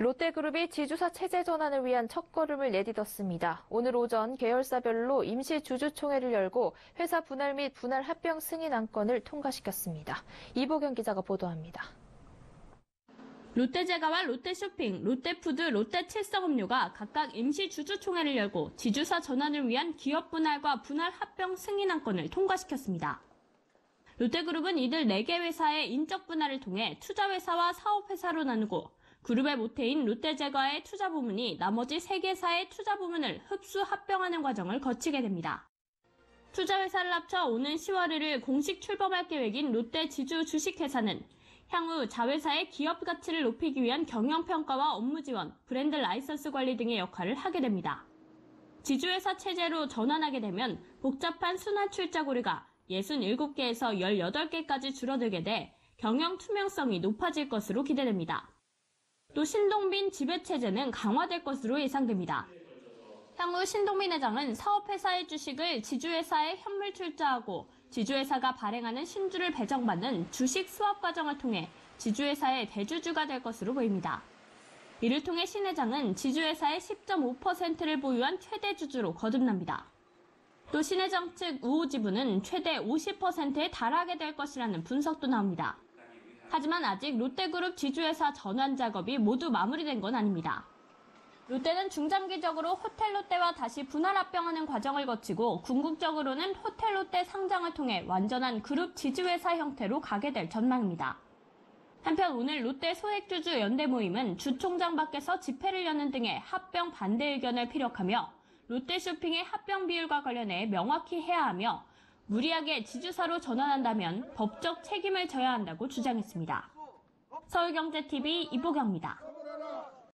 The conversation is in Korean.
롯데그룹이 지주사 체제 전환을 위한 첫걸음을 내딛었습니다. 오늘 오전 계열사별로 임시 주주총회를 열고 회사 분할 및 분할 합병 승인 안건을 통과시켰습니다. 이보경 기자가 보도합니다. 롯데제과와 롯데쇼핑, 롯데푸드, 롯데칠성음료가 각각 임시 주주총회를 열고 지주사 전환을 위한 기업 분할과 분할 합병 승인 안건을 통과시켰습니다. 롯데그룹은 이들 4개 회사의 인적 분할을 통해 투자회사와 사업회사로 나누고 그룹의 모태인 롯데제과의 투자 부문이 나머지 3개사의 투자 부문을 흡수 합병하는 과정을 거치게 됩니다. 투자회사를 합쳐 오는 10월 1일 공식 출범할 계획인 롯데 지주 주식회사는 향후 자회사의 기업 가치를 높이기 위한 경영평가와 업무 지원, 브랜드 라이선스 관리 등의 역할을 하게 됩니다. 지주회사 체제로 전환하게 되면 복잡한 순환 출자고리가 67개에서 18개까지 줄어들게 돼 경영 투명성이 높아질 것으로 기대됩니다. 또 신동빈 지배체제는 강화될 것으로 예상됩니다. 향후 신동빈 회장은 사업회사의 주식을 지주회사에 현물 출자하고 지주회사가 발행하는 신주를 배정받는 주식 수합 과정을 통해 지주회사의 대주주가 될 것으로 보입니다. 이를 통해 신 회장은 지주회사의 10.5%를 보유한 최대 주주로 거듭납니다. 또 신 회장 측 우호 지분은 최대 50%에 달하게 될 것이라는 분석도 나옵니다. 하지만 아직 롯데그룹 지주회사 전환 작업이 모두 마무리된 건 아닙니다. 롯데는 중장기적으로 호텔 롯데와 다시 분할 합병하는 과정을 거치고 궁극적으로는 호텔 롯데 상장을 통해 완전한 그룹 지주회사 형태로 가게 될 전망입니다. 한편 오늘 롯데 소액주주 연대 모임은 주총장 밖에서 집회를 여는 등의 합병 반대 의견을 피력하며 롯데 쇼핑의 합병 비율과 관련해 명확히 해야 하며 무리하게 지주사로 전환한다면 법적 책임을 져야 한다고 주장했습니다. 서울경제TV 이보경입니다.